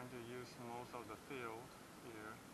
trying to use most of the field here.